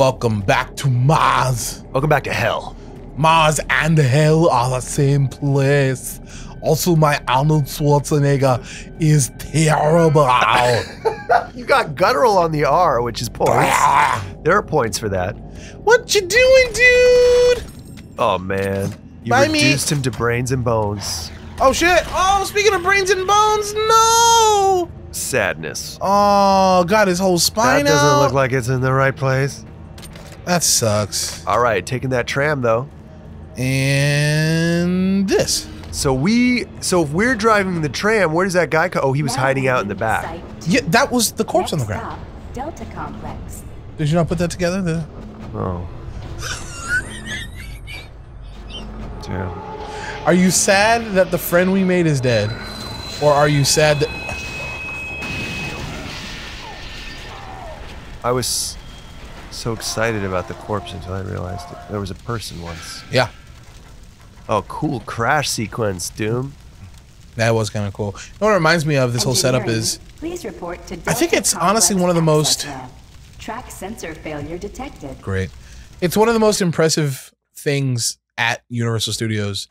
Welcome back to Mars. Welcome back to hell. Mars and hell are the same place. Also, my Arnold Schwarzenegger is terrible. You got guttural on the R, which is points. there are points for that. what you doing, dude? Oh man, you Buy me- reduced him to brains and bones. Oh shit! Oh, speaking of brains and bones, no! Sadness. Oh, got his whole spine That doesn't out. look like it's in the right place. That sucks. All right, taking that tram though. And this. So we, so if we're driving the tram, where does that guy go? Oh, he was hiding out in the back. Yeah, that was the corpse on the Next ground. stop, Delta Complex. Did you not put that together? The- Oh. Damn. Are you sad that the friend we made is dead? Or are you sad that. I was so excited about the corpse until I realized it. there was a person once. Yeah, Oh, cool crash sequence, Doom. that was kind of cool. You know what it reminds me of? This whole setup is. Please report to I think it's honestly one of the most- Track sensor failure detected. Great. It's one of the most impressive things at Universal Studios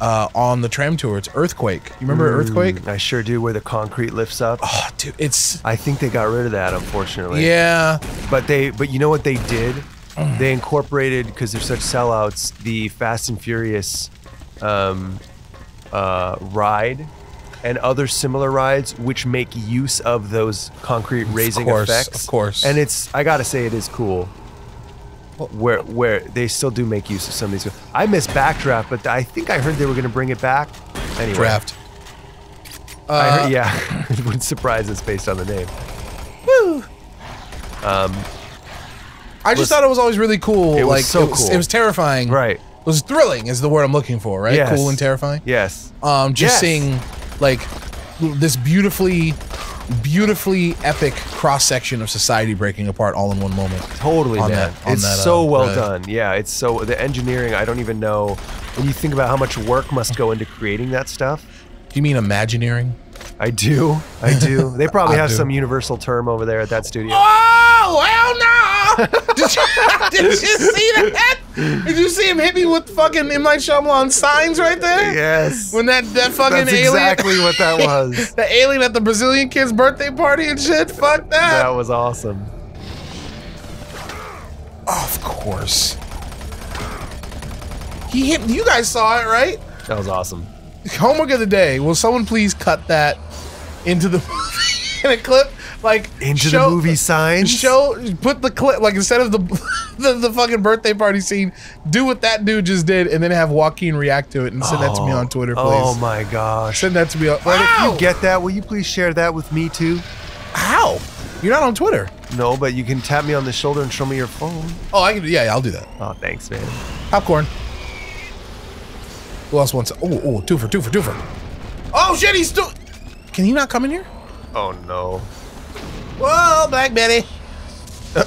uh, on the tram tour. It's Earthquake. You remember Earthquake? I sure do, where the concrete lifts up. Oh, dude, it's. I think they got rid of that, unfortunately. Yeah. But they, but you know what they did? They incorporated because they're such sellouts the Fast and Furious um, uh, ride and other similar rides, which make use of those concrete raising course, effects. of course. And it's, I gotta say, it is cool. Where where they still do make use of some of these. I miss Backdraft, but I think I heard they were gonna bring it back. Anyway, Draft. I Uh, heard, yeah, it wouldn't surprise us based on the name. I just listen, thought it was always really cool. it was like so it was, cool. it was terrifying. Right. It was thrilling is the word I'm looking for, right? Yes. Cool and terrifying. Yes. Um, just Yes. seeing like this beautifully, beautifully epic cross section of society breaking apart all in one moment. Totally, on man. that- on it's that, so uh, well done. Yeah, it's so the engineering. I don't even know when you think about how much work must go into creating that stuff. Do you mean Imagineering? I do. I do. They probably have do. some universal term over there at that studio. Oh! did, you, did you see that? Did you see him hit me with fucking in my Shyamalan signs right there? Yes. When that that fucking That's alien, exactly what that was. the alien at the Brazilian kid's birthday party and shit. Fuck that. That was awesome. Of course. He hit. You guys saw it, right? That was awesome. Homework of the day. Will someone please cut that into the in a clip? Like Into show- the movie signs. Show put the clip like instead of the, the the fucking birthday party scene, do what that dude just did, and then have Joaquin react to it and send that to me oh. on Twitter, oh please. Oh my gosh. Send that to me. On, But Ow! if you get that, will you please share that with me too? how? You're not on Twitter. No, but you can tap me on the shoulder and show me your phone. Oh, I can. Yeah, yeah, I'll do that. Oh, thanks, man. Popcorn. Who else wants? Oh, oh, two for two for two for. Oh shit, he's still. Can he not come in here? Oh no. Whoa, Black Betty. Uh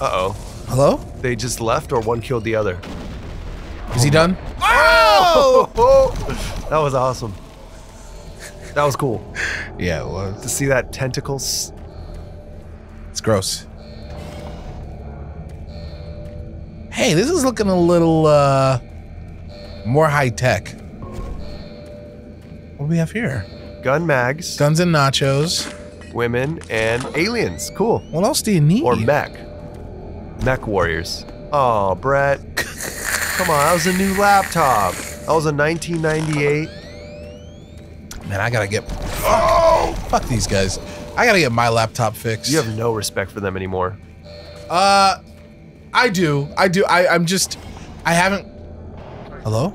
oh. Hello? They just left, or one killed the other. Is he done? Oh! that was awesome. That was cool Yeah, it was. to see that tentacles. It's gross. Hey, this is looking a little uh more high tech. What do we have here? Gun mags, Guns and nachos. women, and aliens. Cool. What else do you need? Or mech. Mech warriors. Oh, Brett. Come on, that was a new laptop. That was a 1998. Man, I gotta get. Oh, fuck these guys. I gotta get my laptop fixed. You have no respect for them anymore. Uh, I do. I do. I. I'm just. I haven't. Hello.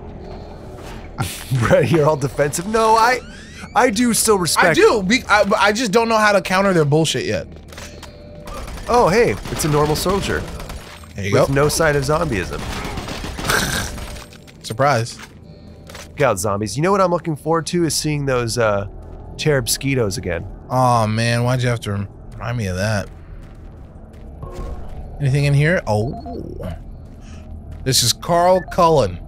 Brett, you're all defensive. No, I, I do still respect. I do. Be, I, I just don't know how to counter their bullshit yet. Oh, hey, it's a normal soldier There you with go. no sign of zombieism. Surprise. Look out, zombies. You know what I'm looking forward to is seeing those uh, cherub skeetos again. Oh man, why'd you have to remind me of that? Anything in here? Oh. This is Carl Cullen.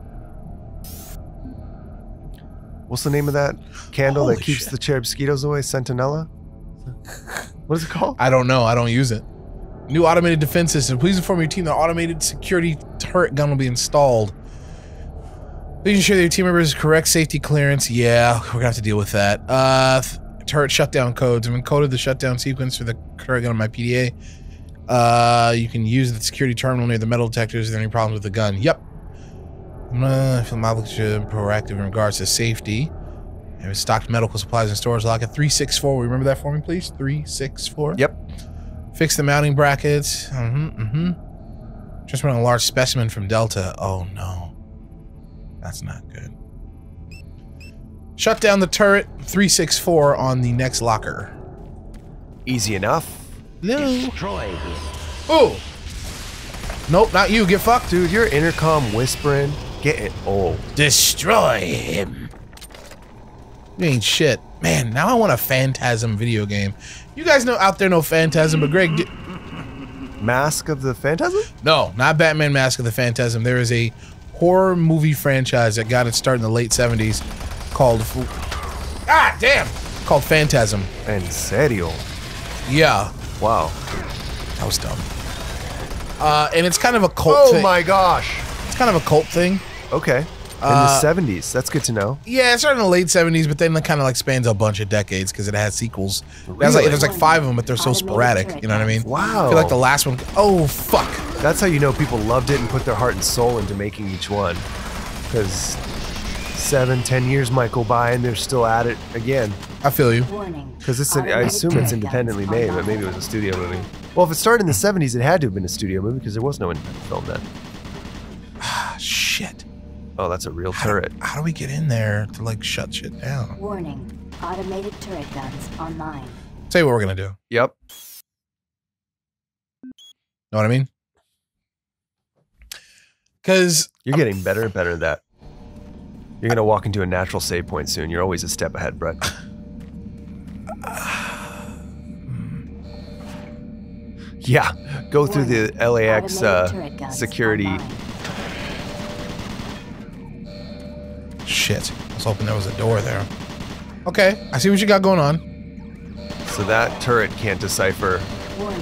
What's the name of that candle Holy that keeps shit. the cherub skeetos away? Sentinella? What is it called? I don't know. I don't use it. New automated defense system. Please inform your team that automated security turret gun will be installed. Please ensure that your team members correct safety clearance. Yeah, we're gonna have to deal with that. Uh, turret shutdown codes. I've encoded the shutdown sequence for the turret gun on my PDA. Uh, you can use the security terminal near the metal detectors. Is there any problems with the gun? Yep. Uh, I feel my obligation proactive in regards to safety. And stocked medical supplies and stores lock at 364. Remember that for me, please? 364. Yep. Fix the mounting brackets. Mm-hmm. Mm-hmm. Just run a large specimen from Delta. Oh no. That's not good. Shut down the turret 364 on the next locker. Easy enough. No. Destroy him. Oh. Nope, not you. Get fucked. Dude, your intercom whispering, getting old. Destroy him. You ain't shit. Man, now I want a Phantasm video game. You guys know out there no Phantasm, but Greg, di- Mask of the Phantasm? no, not Batman Mask of the Phantasm. There is a horror movie franchise that got its start in the late 70s called Ah, damn. Called Phantasm. En serio. Yeah, Wow. that was dumb. Uh, and it's kind of a cult Oh thing. my gosh. It's kind of a cult thing. Okay. In Uh, the 70s. That's good to know. Yeah, it started in the late seventies, but then it kind of like spans a bunch of decades because it has sequels. There's like there's like five of them, but they're so sporadic. You know what I mean? Wow. I feel like the last one. Oh fuck! That's how you know people loved it and put their heart and soul into making each one. Because seven, ten years might go by and they're still at it again. I feel you. Because it's, an, I assume it's independently made, but maybe it was a studio movie. Well, if it started in the 70s, it had to have been a studio movie because there was no independent film then. Ah, shit. Oh, that's a real How do- turret. How do we get in there to like shut shit down? Warning. Automated turret guns online. Tell you what we're gonna do. Yep. Know what I mean? Because You're getting better and better at that. You're going to walk into a natural save point soon. You're always a step ahead, Brett. yeah, go through the LAX uh, security. online. Shit. I was hoping there was a door there. Okay, I see what you got going on. So that turret can't decipher Warning.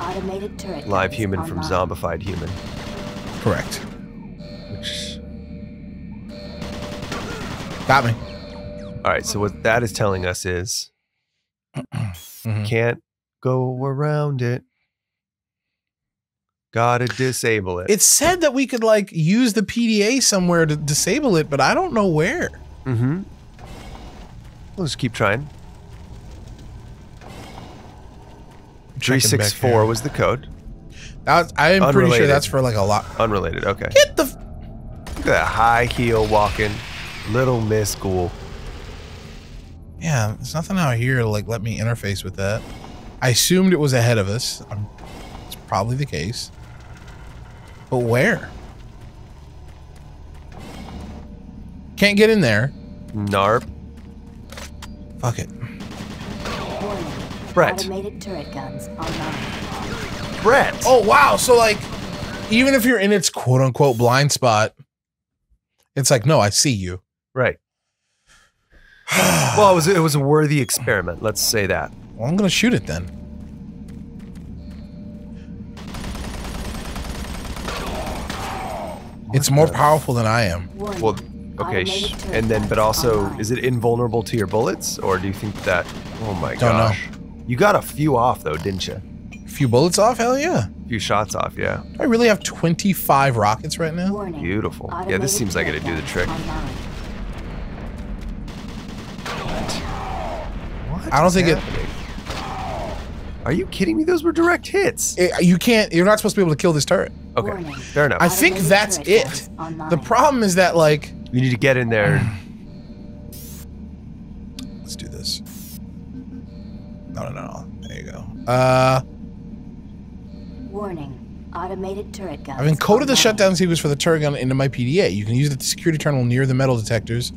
Automated turret live guns human from online. zombified human. Correct. Which, Got me. all right, so what that is telling us is Mhm. can't go around it. Gotta disable it. It said that we could like use the PDA somewhere to disable it, but I don't know where. Mm-hmm. We'll just keep trying. Three six four was the code. That I am pretty sure that's for like a lot. Unrelated. Okay. Get the. f- Look at that high heel walking, little Miss Ghoul. Yeah, there's nothing out here to like let me interface with that. I assumed it was ahead of us. Um it's probably the case. But where? Can't get in there. Narp. Fuck it. Brett. Automated turret guns online. Brett. Oh wow! So like, even if you're in its quote unquote blind spot, it's like, no, I see you. Right. Well, it was it was a worthy experiment. Let's say that. Well, I'm gonna shoot it then. It's more powerful than I am. Well, okay, sh- and then but also, is it invulnerable to your bullets, or do you think that? Oh my Don't know. You got a few off though, didn't you? A few bullets off? Hell yeah. A few shots off, yeah. Do I really have 25 rockets right now? Warning. Beautiful. Yeah, this seems like it'd do the trick. online. What I don't is think it- happening? Are you kidding me? Those were direct hits. It- you can't. You're not supposed to be able to kill this turret. Okay, Warning. fair enough. I think that's it. online. The problem is that like, you need to get in there. let's do this. No, no, no, no. There you go. Uh, Warning. Automated turret guns. I've encoded the shutdown sequence for the turret gun into my PDA. You can use it the security terminal near the metal detectors.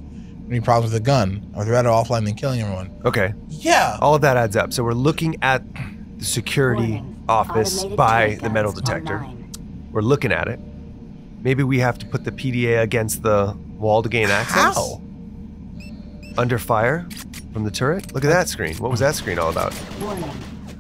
Any problems with the gun? I would rather offline than killing everyone. Okay, Yeah. all of that adds up. So we're looking at the security Warning. office Automated by the metal detector. online. We're looking at it. Maybe we have to put the PDA against the wall to gain access. How? Under fire from the turret. Look at that screen. What was that screen all about? Warning.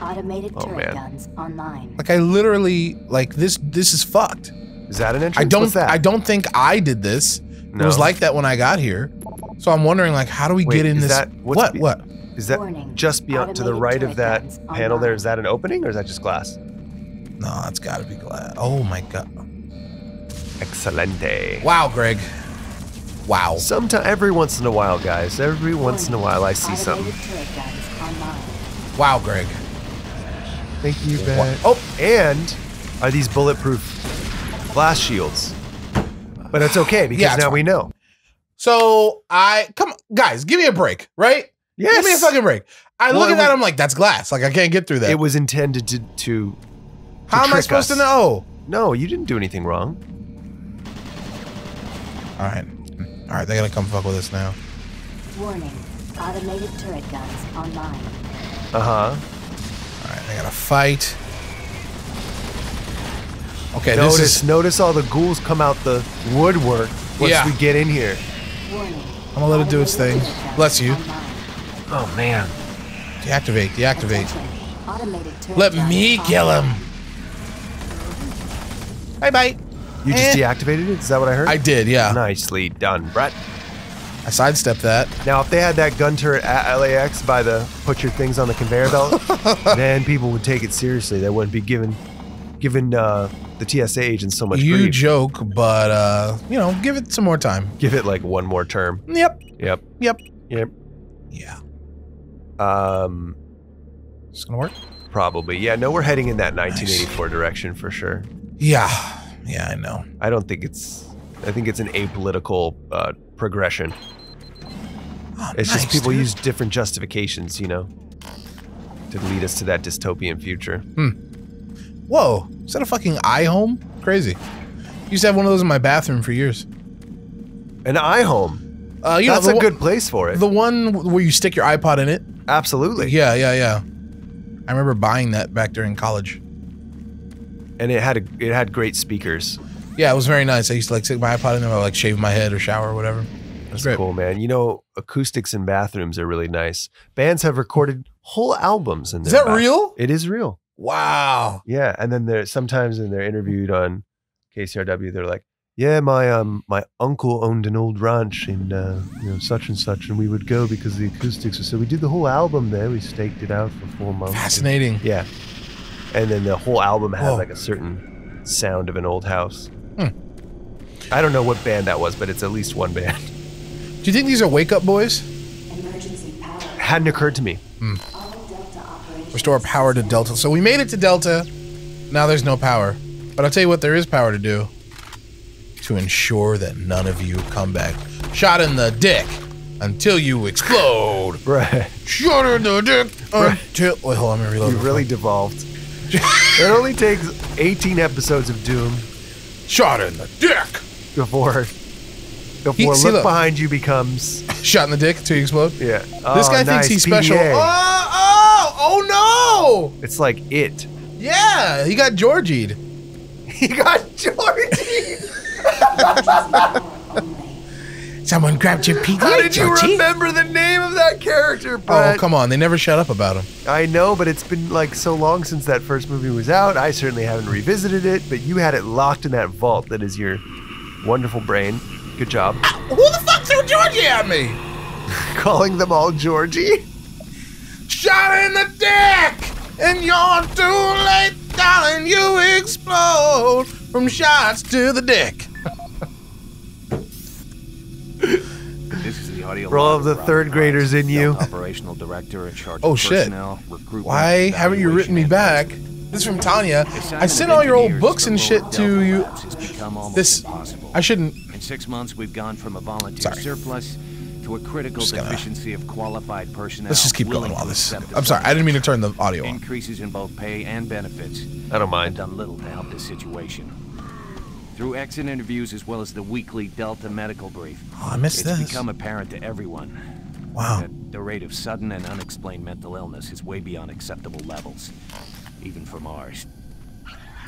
Automated Oh, turret man. guns online. Like I literally like this. This is fucked. Is that an entrance? I don't. What's that? I don't think I did this. It was like that when I got here. So I'm wondering, like, how do we Wait, get in is this? that- what? what? Is that Warning. just beyond to the right of that panel there? Is that an opening or is that just glass? No, it's got to be glass. Oh my god! Excelente. Wow, Greg. Wow. Sometime, every once in a while, guys. Every once in a while, I see something. Automated turret. Wow, Greg. Thank you, Ben. Oh, and are these bulletproof glass shields? But it's okay because Yeah, now fine. we know. So I come, guys. Give me a break, right? Yes. Give me a fucking break. I Well, look at that. I'm like, that's glass. Like I can't get through that. It was intended to to. How am I supposed us. to know? No, you didn't do anything wrong. All right. All right. They gotta come fuck with us now. Warning. Automated turret guns online. Uh huh. All right. They gotta fight. Okay. Notice, This is. notice all the ghouls come out the woodwork once Yeah. we get in here. Warning. I'm gonna let it do its thing. Automated turret guns Bless you. online. Oh man. Deactivate. Deactivate. Attention. Automated turret Let me kill him. Bye bye. You just Eh. deactivated it? Is that what I heard? I did. Yeah. Nicely done, Brett. I sidestepped that. Now, if they had that gun turret at LAX by the put your things on the conveyor belt, then people would take it seriously. They wouldn't be giving giving uh, the TSA agents so much You grief. joke, but uh, you know, give it some more time. Give it like one more term. Yep. Yep. Yep. Yep. Yeah. Um, It's gonna work. probably. Yeah. No, we're heading in that 1984 direction for sure. Yeah. Yeah, I know. I don't think it's. I think it's an apolitical uh, progression. Oh, It's just people dude. use different justifications, you know, to lead us to that dystopian future. Hmm. Whoa, is that a fucking iHome? Crazy. Used to have one of those in my bathroom for years. An iHome. Uh, you That's know, a good place for it. The one where you stick your iPod in it. Absolutely. Yeah, yeah, yeah. I remember buying that back during college. And it had a, it had great speakers. Yeah, it was very nice. I used to like stick my iPod in there, I like shave my head or shower or whatever. Was great. Cool, man. You know, acoustics in bathrooms are really nice. Bands have recorded whole albums in there. Is that real? It is real. Wow. Yeah, and then they're sometimes when they're interviewed on KCRW, they're like, "Yeah, my um my uncle owned an old ranch in uh, you know such and such, and we would go because the acoustics were so. We did the whole album there. We staked it out for four months. Fascinating. Yeah, and then the whole album had Whoa. like a certain sound of an old house. Hmm. I don't know what band that was, but it's at least one band. Do you think these are wake up boys? Emergency power. Hadn't occurred to me. All Delta operations. Restore power to Delta. So we made it to Delta. Now there's no power. But I'll tell you what there is power to do. To ensure that none of you come back. Shot in the dick until you explode. Right. Shot in the dick until. Wait, hold on, let me reload. You really devolved. it only takes 18 episodes of Doom Shot in the dick. before before see, look look. behind you becomes Shot in the dick until you explode. yeah. This Oh, guy nice, thinks he's special. PDA. Oh, oh, oh It's like it. Yeah, he got Georgied. He got Georgie. Someone grabbed your PDA, How did you Georgie. remember the name of that character, Oh, come on. They never shut up about him. I know, but it's been like so long since that first movie was out. I certainly haven't revisited it, but you had it locked in that vault that is your wonderful brain. Good job. Who the fuck threw Georgie at me? Calling them all Georgie. Shot in the dick! And you're too late, darling. You explode from shots to the dick. This is the audio For all of the third graders in you. Operational Director in charge Oh, of shit. personnel, recruitment, Why haven't you written me back? This is from Tanya. I sent all your old books and shit to you. labs has become almost This. impossible. I shouldn't. In six months, we've gone from a volunteer Sorry. surplus to a critical Just gonna- deficiency of qualified personnel. Let's just keep going willing while this. I'm sorry. I didn't mean to turn the audio on. Increases in both pay and benefits I don't have mind. done little to help this situation. Through exit interviews as well as the weekly Delta medical brief, Oh, I missed it's this. become apparent to everyone Wow. that the rate of sudden and unexplained mental illness is way beyond acceptable levels, even for Mars.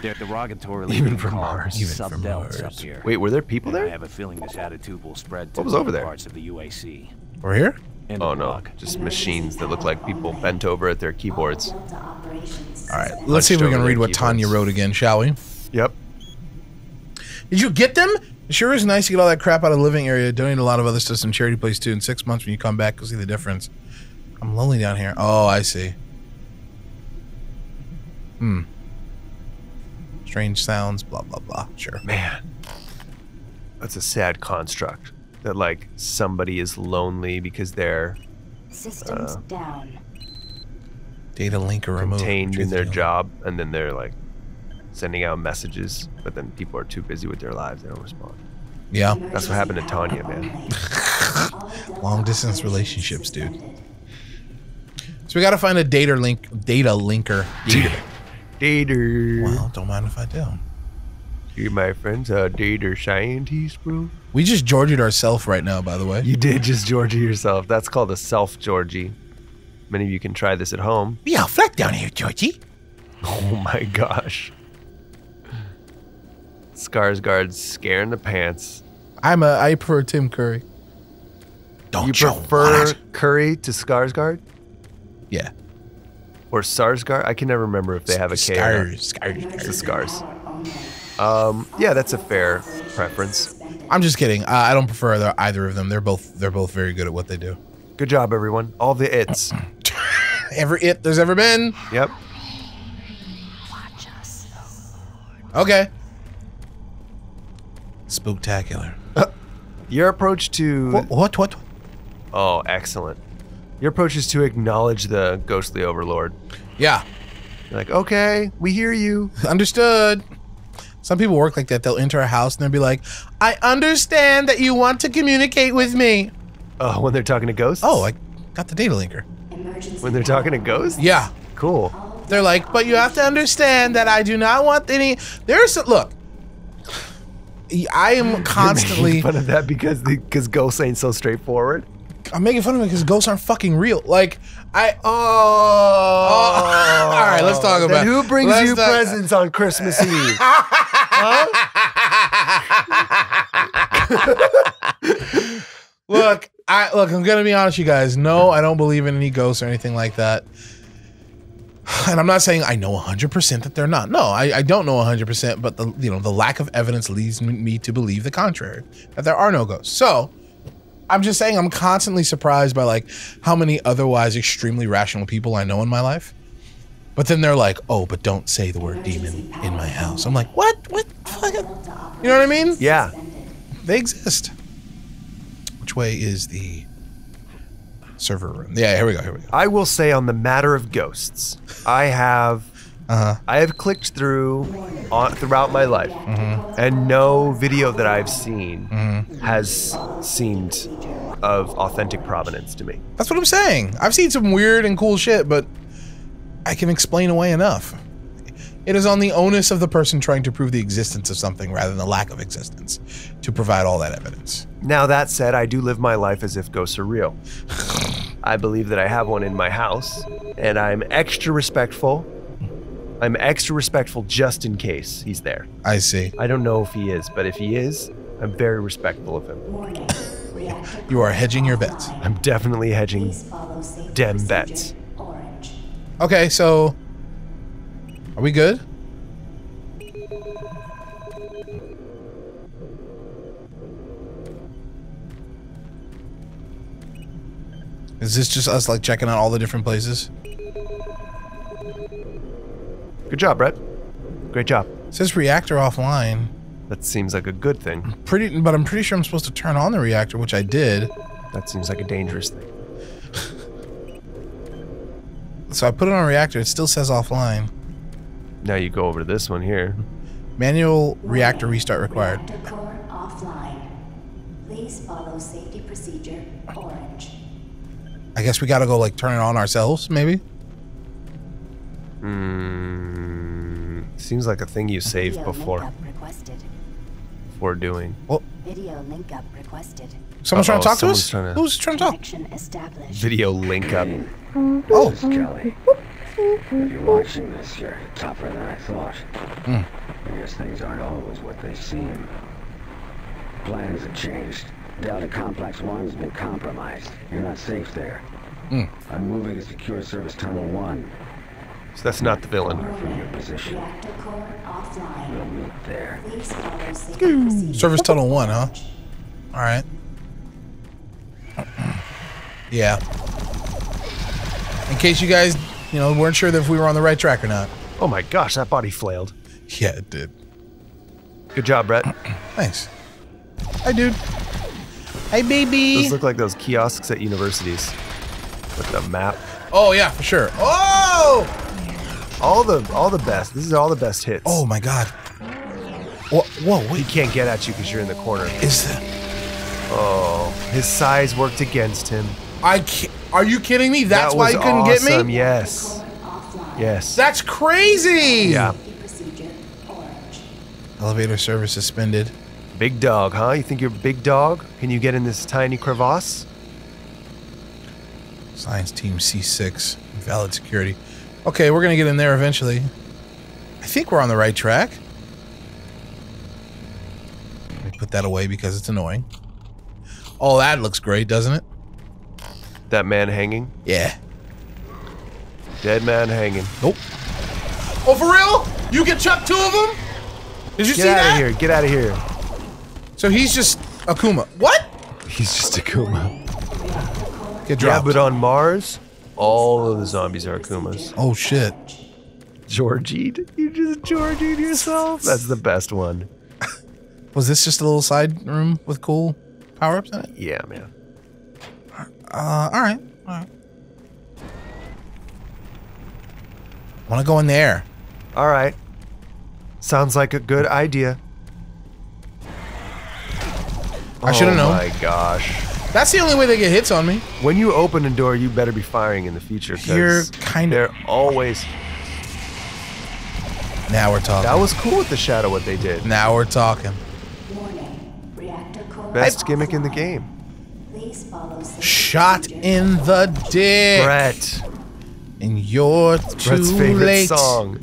They're derogatorily Even being for called Mars. Even for subdelts up here. Wait, were there people And I have a feeling this attitude will spread to What was over there? parts of the UAC. We're here? End Oh no, log. just machines that look like people bent over at their keyboards. All right, let's see if we can read their what Tanya wrote again, shall we? Yep. Did you get them? It sure is nice to get all that crap out of the living area. Donate a lot of other stuff to some charity place too. In six months, when you come back, you'll see the difference. I'm lonely down here. Oh, I see. Hmm. Strange sounds. Blah blah blah. Sure. Man, that's a sad construct. That like somebody is lonely because they're Systems Uh, down. Data linker removed. contained in their deal. job, and then they're like sending out messages, but then people are too busy with their lives. They don't respond. Yeah. That's what happened to Tanya, man. Long distance relationships, dude. So we got to find a data link. Data linker. Dater. Well, don't mind if I do. You, my friend's a dater scientist, bro. We just Georgied ourselves right now, by the way. You did just Georgie yourself. That's called a self Georgie. Many of you can try this at home. We are flat down here, Georgie. Oh my gosh. Skarsgård's scaring the pants. I'm a. I prefer Tim Curry. Don't You you prefer want? Curry to Skarsgård Yeah. or Sarsgaard? I can never remember if they have a K. or not. Scars, scars, It's the scars. scars. Um, yeah, that's a fair preference. I'm just kidding. Uh, I don't prefer either, either of them. They're both they're both very good at what they do. Good job, everyone. All the its. Every it there's ever been. Yep. Okay. Spooktacular. Uh, your approach to What? What? What? oh, excellent. Your approach is to acknowledge the ghostly overlord. Yeah. You're like, okay, we hear you. Understood. Some people work like that. They'll enter a house and they'll be like, "I understand that you want to communicate with me." Oh, when they're talking to ghosts. Oh, I got the data linker. Emergency when they're talking to ghosts. Yeah. Cool. They're like, but you have to understand that I do not want any. There's look. I am constantly. Making fun of that because because ghosts ain't so straightforward. I'm making fun of it because ghosts aren't fucking real. Like I. Oh. all right, let's talk Then about who brings let's you talk- presents on Christmas Eve. Look, I look. I'm gonna be honest, with you guys. No, I don't believe in any ghosts or anything like that. And I'm not saying I know 100% that they're not. No, I, I don't know 100%, but the you know the lack of evidence leads me- to believe the contrary that there are no ghosts. So I'm just saying I'm constantly surprised by like how many otherwise extremely rational people I know in my life. But then they're like, "Oh, but don't say the word demon in my house." I'm like, "What? What? Fucking-" You know what I mean? yeah. They exist. Which way is the server room? Yeah, here we go. Here we go. I will say on the matter of ghosts, I have Uh-huh. I have clicked through on, throughout my life, Mm-hmm. and no video that I've seen has seemed of authentic provenance to me. That's what I'm saying. I've seen some weird and cool shit, but I can explain away enough. It is on the onus of the person trying to prove the existence of something rather than the lack of existence to provide all that evidence. Now that said, I do live my life as if ghosts are real. I believe that I have one in my house, and I'm extra respectful. I'm extra respectful just in case he's there. I see. I don't know if he is, but if he is, I'm very respectful of him. You are hedging your bets. I'm definitely hedging please follow safety dem bets. Okay, so are we good? Is this just us like checking out all the different places? Good job, Brett. Great job. It says reactor offline. That seems like a good thing. Pretty, but I'm pretty sure I'm supposed to turn on the reactor, which I did. That seems like a dangerous thing. So I put it on reactor. It still says offline. Now you go over to this one here. Manual reactor restart required. Reactor core offline. Please follow safety procedure. Orange. I guess we got to go like turn it on ourselves, maybe. Mm, seems like a thing you saved Video before link requested. before doing. Video link up requested. Someone's trying to talk to us. trying to- Who's trying to talk? Connection established. Video link up. Oh, Kelly. If you're watching this, you're tougher than I thought. Hmm. I guess things aren't always what they seem. Plans have changed. Delta Complex 1's been compromised. You're not safe there. Hmm. I'm moving to secure service tunnel 1 So that's not the villain. from your position. Reactor core offline. We'll meet there. Please follow safety procedures. Service tunnel one, huh? All right. yeah. In case you guys, you know, weren't sure that if we were on the right track or not. Oh my gosh, that body flailed. Yeah, it did. Good job, Brett. Thanks. Hi, dude. Hey, baby. Those look like those kiosks at universities with the map. oh yeah, for sure. Oh. All the all the best. This is all the best hits. Oh my God. Whoa, whoa he can't get at you because you're in the corner. Is that? Oh, his size worked against him. I can't, Are you kidding me? That's that why you couldn't get me. Yes, yes. That's crazy. yeah, Safety procedure orange. Elevator service suspended. big dog, huh? You think you're a big dog? Can you get in this tiny crevasse? Science team C6. Valid security. Okay, we're gonna get in there eventually. I think we're on the right track. Let me put that away because it's annoying. Oh, that looks great, doesn't it? That man hanging, Yeah. dead man hanging. Nope. Oh, for real? You get chuck two of them? Did you Get see out that? of here! Get out of here! So he's just Akuma. What? He's just Akuma. Get Yeah, dropped. but on Mars, all of the zombies are Akumas. oh shit. Georgie, you just Georgie yourself. That's the best one. Was this just a little side room with cool power-ups in it? Yeah, man. Uh, all right, all right. Want to go in there? All right. Sounds like a good idea. I shoulda oh known. my gosh. That's the only way they get hits on me. When you open a door, you better be firing in the future. 'cause You're kinda- They're always. Now we're talking. That was cool with the shadow. What they did. now we're talking. Warning. Reactor core Best offline. gimmick in the game. Please follow safety Shot in the dick. Brett. And you're too Brett's favorite late. song.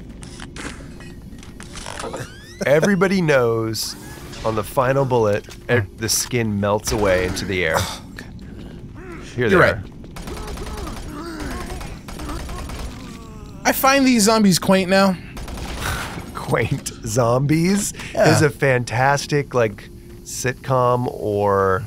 Everybody knows on the final bullet, e- the skin melts away into the air. Here they You're are. right. I find these zombies quaint now. Quaint Zombies Yeah. is a fantastic like sitcom or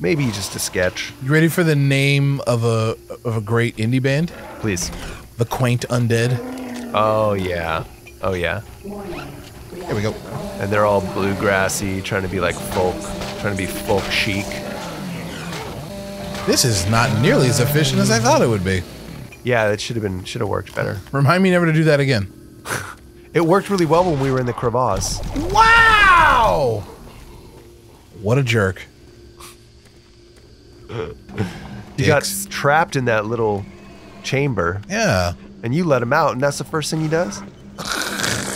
maybe just a sketch. You ready for the name of a of a great indie band? Please. The Quaint Undead. Oh yeah. Oh yeah. Here we go. And they're all bluegrassy, trying to be like folk, trying to be folk chic. This is not nearly as efficient as I thought it would be. Yeah, that should have been should have worked better. Remind me never to do that again. It worked really well when we were in the crevasse. Wow! What a jerk. You Dicks. got trapped in that little chamber Yeah. and you let him out, and that's the first thing he does.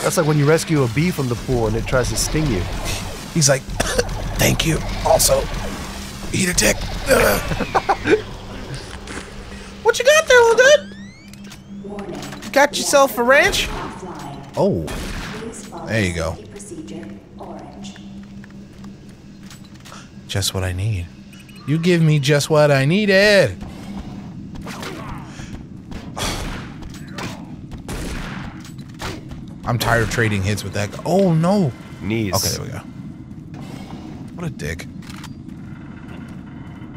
That's like when you rescue a bee from the pool and it tries to sting you. He's like, thank you. Also, eat a dick. what you got there, little dude? Got yourself a ranch? Oh, There you go. just what I need. You give me just what I needed. I'm tired of trading hits with that. Oh no. Knees. Okay, there we go. What a dick.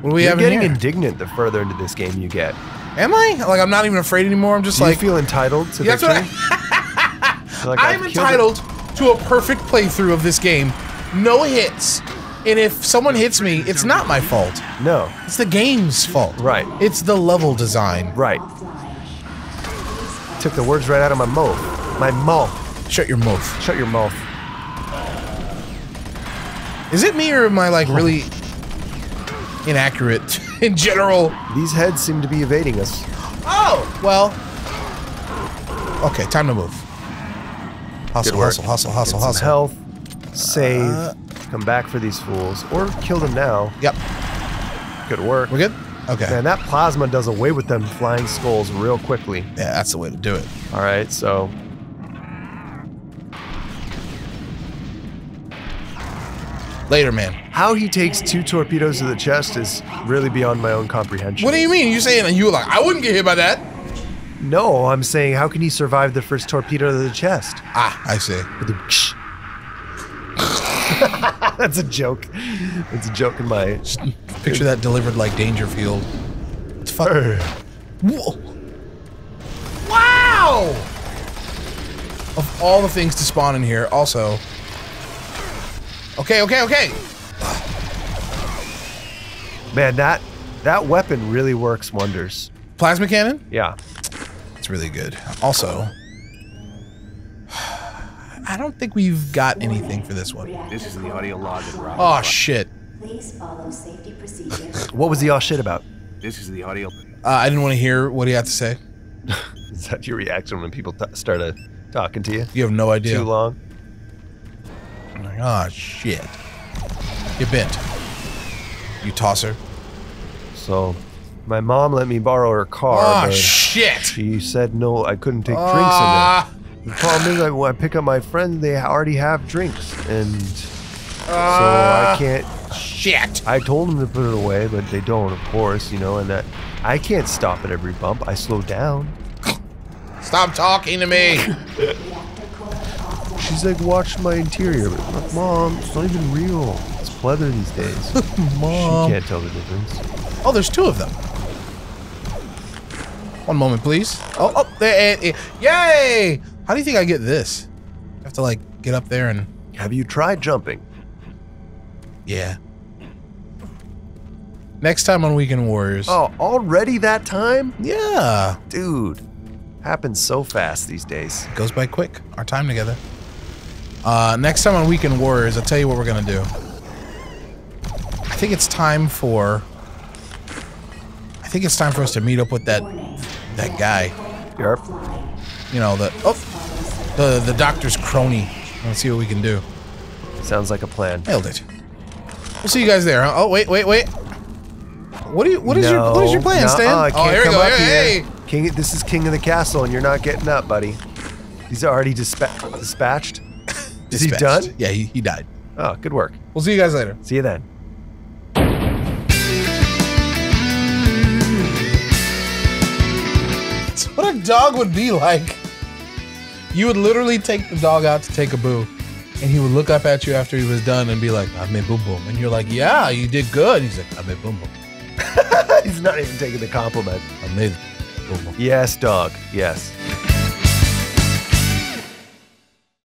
What do we You're have getting here? indignant the further into this game you get. Am I? Like I'm not even afraid anymore. I'm just Do like you feel entitled to Yeah, victory? what Like, I'm I've it. entitled to a perfect playthrough of this game. No hits. And if someone hits me, it's not my fault. No. It's the game's fault. Right. It's the level design. Right. Took the words right out of my mouth. My mouth. Shut your mouth. Shut your mouth. Is it me or am I like really inaccurate in general? These heads seem to be evading us. Oh, well. Okay, time to move. Hustle, hustle, hustle, hustle, Get some hustle. health. Save. Uh, come back for these fools. Or kill them now. Yep. Good work. We're good? Okay. Man, that plasma does away with them flying skulls real quickly. Yeah, that's the way to do it. All right, so Later, man. How he takes two torpedoes to the chest is really beyond my own comprehension. What do you mean? You're saying you were like I wouldn't get hit by that? No, I'm saying how can he survive the first torpedo to the chest? Ah, I see. That's a joke. It's a joke in my. Picture that delivered like Dangerfield. It's fuck. Whoa. Wow! Of all the things to spawn in here, also. Okay, okay, okay. Man, that that weapon really works wonders. Plasma cannon? Yeah. It's really good. Also, I don't think we've got anything for this one. This is the audio log of Rob. Oh shit. Please follow safety procedures. What was he all shit about? This is the audio. Uh, I didn't want to hear what he had to say. Is that your reaction when people t- start uh, talking to you? You have no idea. Too long? I'm like, oh shit. You bent. You toss her. So, my mom let me borrow her car, Oh but shit. she said no, I couldn't take Ah. drinks in there. The problem is, like, when I pick up my friends, they already have drinks, and so I can't. Shit. I told them to put it away, but they don't, of course, you know, and that I can't stop at every bump. I slow down. Stop talking to me. She's like, watch my interior. But like, Mom, it's not even real. It's pleather these days. Mom. She can't tell the difference. Oh, there's two of them. One moment, please. Oh, oh, there. eh, eh, Yay! How do you think I get this? I have to like get up there and Have you tried jumping? yeah. Next time on Weekend Warriors. Oh, already that time? yeah. Dude, happens so fast these days. Goes by quick. Our time together. Uh, next time on Weekend Warriors, I'll tell you what we're gonna do. I think it's time for. I think it's time for us to meet up with that that guy. Yarp. You know the oh the the doctor's crony. Let's see what we can do. Sounds like a plan. Nailed it. We'll see you guys there. Huh? Oh wait wait wait. What do you what is your what is your plan, Stan? I oh here we come go. up Hey, here. King, this is king of the castle, and you're not getting up, buddy. He's already dispa- dispatched. Is he done? Yeah, he, he died. Oh, good work. We'll see you guys later. See you then. That's what a dog would be like. You would literally take the dog out to take a boo, and he would look up at you after he was done and be like, ah, "I made boom boom," and you're like, "Yeah, you did good." He's like, ah, "I made boom boom. He's not even taking the compliment. Ah, I made boom boom." Yes, dog. Yes.